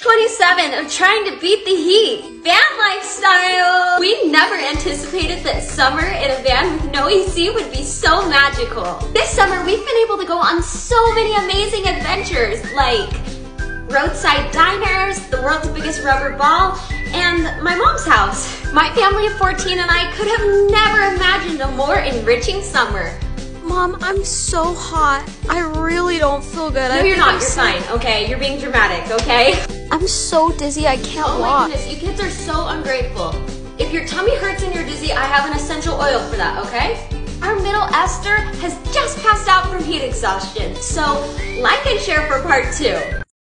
27 of trying to beat the heat. Van lifestyle! We never anticipated that summer in a van with no AC would be so magical. This summer, we've been able to go on so many amazing adventures, like roadside diners, the world's biggest rubber ball, and my mom's house. My family of 14 and I could have never imagined a more enriching summer. Mom, I'm so hot. I really don't feel good. No, I you're not. I'm You're sick. fine, okay? You're being dramatic, okay? I'm so dizzy I can't Oh my walk. goodness, you kids are so ungrateful. If your tummy hurts and you're dizzy, I have an essential oil for that, okay? Our middle Esther has just passed out from heat exhaustion, so like and share for part two.